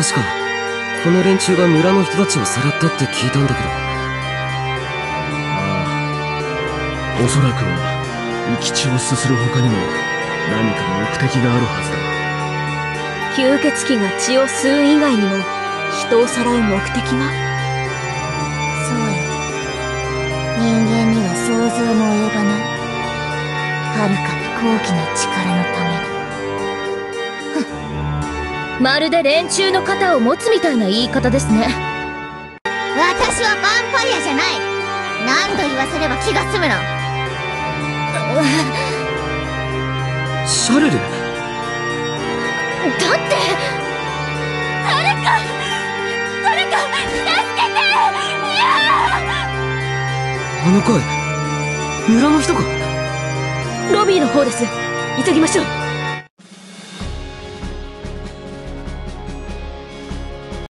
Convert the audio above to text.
確かこの連中が村の人たちをさらったって聞いたんだけど。ああおそらくは生き血をすする他にも何か目的があるはずだ。吸血鬼が血を吸う以外にも人をさらう目的がそうよ。人間には想像も及ばない。はるかに高貴な力のまるで連中の肩を持つみたいな言い方ですね。私はヴァンパイアじゃない。何度言わせれば気が済むの。シャルル？だって誰か誰か助けて！いやあの声村の人か？ロビーの方です。急ぎましょう